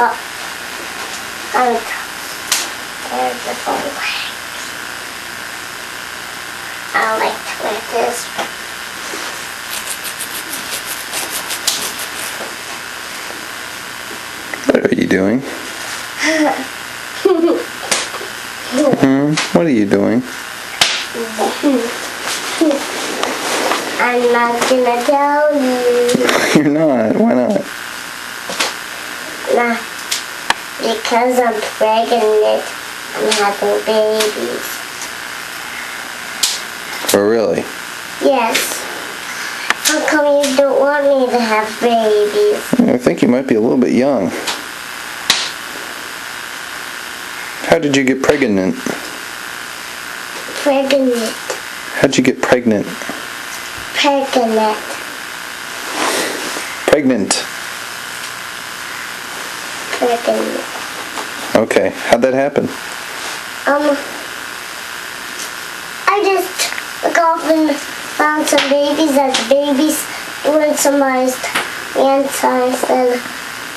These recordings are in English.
Oh. I'm there's the phone. I like to wear this. What are you doing? Hmm? What are you doing? I'm not gonna tell you. You're not. Why not? Because I'm pregnant. I'm having babies. Oh, really? Yes. How come you don't want me to have babies? I think you might be a little bit young. How did you get pregnant? Pregnant. How'd you get pregnant? Pregnant. Pregnant. Okay. How'd that happen? Um, I just look off and found some babies as babies doing some eyes. And so I said,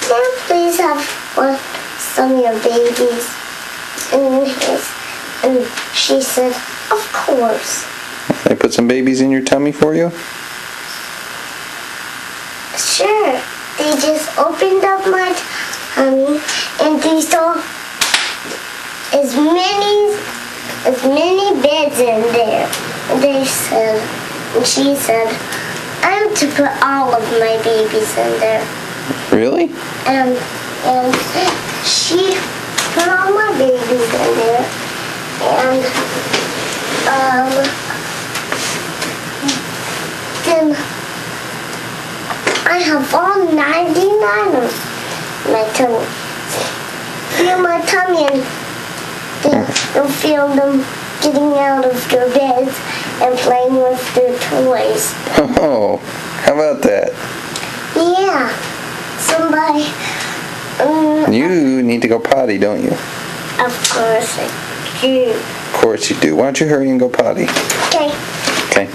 can I please have one, some of your babies? And, his, and she said, of course. They put some babies in your tummy for you? Sure. They just opened up my and they saw as many as many beds in there. And they said, and she said, I'm to put all of my babies in there. Really? And and she put all my babies in there. And um then I have all 99 of my tummy. Feel my tummy and then you'll feel them getting out of their beds and playing with their toys. Oh, how about that? Yeah, somebody. Um, You need to go potty, don't you? of course I do. Of course you do. Why don't you hurry and go potty? Okay. Okay.